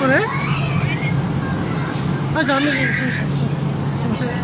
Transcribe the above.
그래? 아, 잠이 좀, 좀, 좀, 좀.